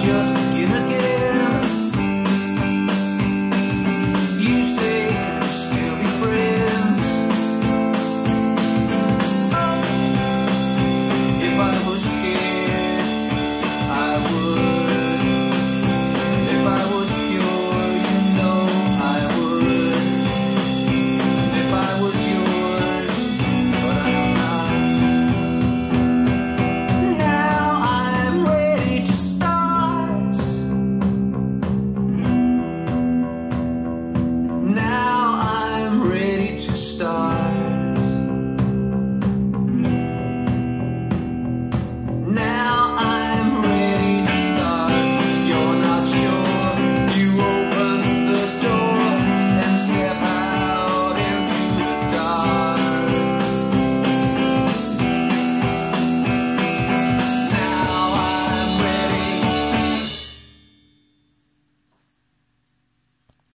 just